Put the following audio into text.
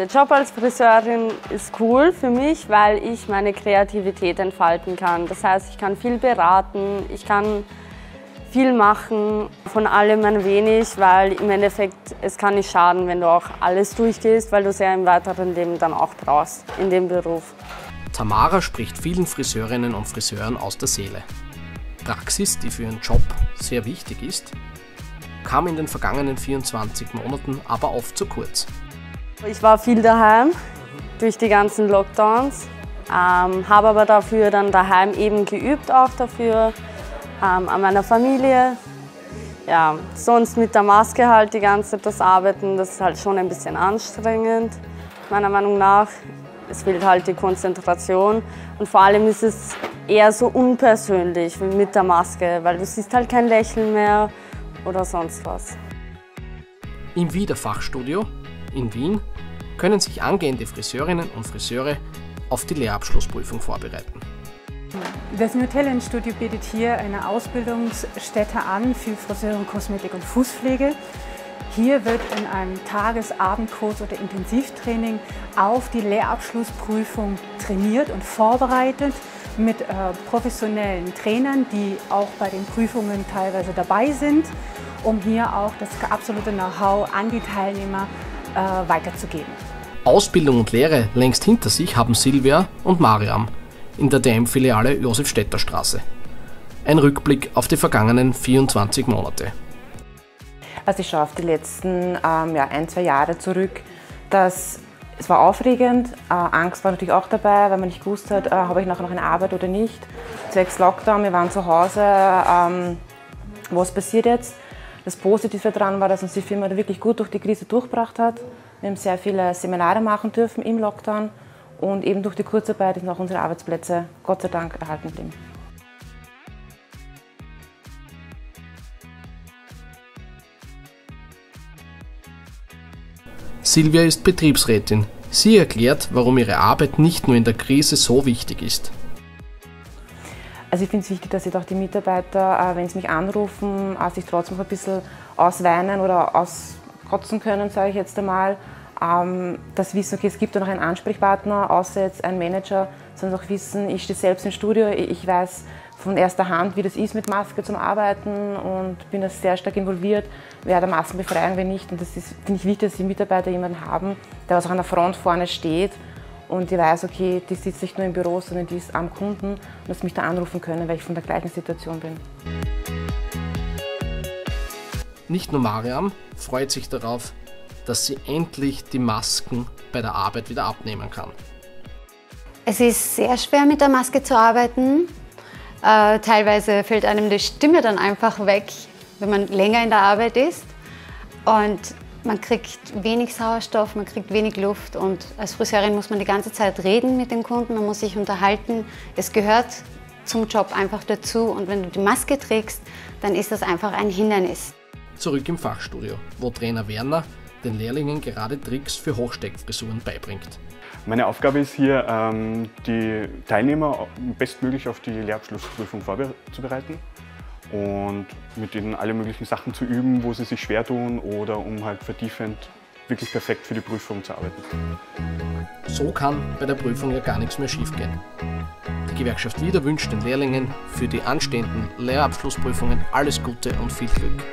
Der Job als Friseurin ist cool für mich, weil ich meine Kreativität entfalten kann. Das heißt, ich kann viel beraten, ich kann viel machen, von allem ein wenig, weil im Endeffekt es kann nicht schaden, wenn du auch alles durchgehst, weil du es ja im weiteren Leben dann auch brauchst in dem Beruf. Tamara spricht vielen Friseurinnen und Friseuren aus der Seele. Praxis, die für ihren Job sehr wichtig ist, kam in den vergangenen 24 Monaten aber oft zu kurz. Ich war viel daheim durch die ganzen Lockdowns, ähm, habe aber dafür dann daheim eben geübt auch dafür, ähm, an meiner Familie. Ja, sonst mit der Maske halt die ganze Zeit das Arbeiten, das ist halt schon ein bisschen anstrengend, meiner Meinung nach. Es fehlt halt die Konzentration und vor allem ist es eher so unpersönlich mit der Maske, weil du siehst halt kein Lächeln mehr oder sonst was. Im Wiederfachstudio in Wien können sich angehende Friseurinnen und Friseure auf die Lehrabschlussprüfung vorbereiten. Das New Talent Studio bietet hier eine Ausbildungsstätte an für Friseurin, Kosmetik und Fußpflege. Hier wird in einem Tages-, Abendkurs oder Intensivtraining auf die Lehrabschlussprüfung trainiert und vorbereitet mit äh, professionellen Trainern, die auch bei den Prüfungen teilweise dabei sind, um hier auch das absolute Know-how an die Teilnehmer äh, weiterzugeben. Ausbildung und Lehre längst hinter sich haben Silvia und Mariam in der DM-Filiale Josef-Städter Straße. Ein Rückblick auf die vergangenen 24 Monate. Also ich schaue auf die letzten ähm, ja, ein, zwei Jahre zurück. Das, es war aufregend, äh, Angst war natürlich auch dabei, weil man nicht gewusst hat, äh, habe ich nachher noch eine Arbeit oder nicht. Zwecks Lockdown, wir waren zu Hause, ähm, was passiert jetzt? Das Positive daran war, dass uns die Firma wirklich gut durch die Krise durchgebracht hat. Wir haben sehr viele Seminare machen dürfen im Lockdown und eben durch die Kurzarbeit sind auch unsere Arbeitsplätze Gott sei Dank erhalten geblieben. Silvia ist Betriebsrätin. Sie erklärt, warum ihre Arbeit nicht nur in der Krise so wichtig ist. Also ich finde es wichtig, dass jetzt auch die Mitarbeiter, äh, wenn sie mich anrufen, äh, sich trotzdem noch ein bisschen ausweinen oder auskotzen können, sage ich jetzt einmal ähm, das Wissen, okay, es gibt da noch einen Ansprechpartner, außer jetzt ein Manager, sondern auch wissen, ich stehe selbst im Studio, ich weiß von erster Hand, wie das ist, mit Maske zum Arbeiten und bin da sehr stark involviert, wer der Maskenbefreiung, wer nicht. Und das ist, finde ich, wichtig, dass die Mitarbeiter jemanden haben, der was auch an der Front vorne steht und die weiß, okay, die sitzt nicht nur im Büro, sondern die ist am Kunden und dass mich da anrufen können, weil ich von der gleichen Situation bin. Nicht nur Mariam freut sich darauf, dass sie endlich die Masken bei der Arbeit wieder abnehmen kann. Es ist sehr schwer mit der Maske zu arbeiten. Äh, teilweise fällt einem die Stimme dann einfach weg, wenn man länger in der Arbeit ist. Und man kriegt wenig Sauerstoff, man kriegt wenig Luft und als Friseurin muss man die ganze Zeit reden mit den Kunden, man muss sich unterhalten. Es gehört zum Job einfach dazu und wenn du die Maske trägst, dann ist das einfach ein Hindernis. Zurück im Fachstudio, wo Trainer Werner den Lehrlingen gerade Tricks für Hochsteckfrisuren beibringt. Meine Aufgabe ist hier, ähm, die Teilnehmer bestmöglich auf die Lehrabschlussprüfung vorzubereiten und mit ihnen alle möglichen Sachen zu üben, wo sie sich schwer tun oder um halt vertiefend wirklich perfekt für die Prüfung zu arbeiten. So kann bei der Prüfung ja gar nichts mehr schiefgehen. Die Gewerkschaft Wieder wünscht den Lehrlingen für die anstehenden Lehrabschlussprüfungen alles Gute und viel Glück.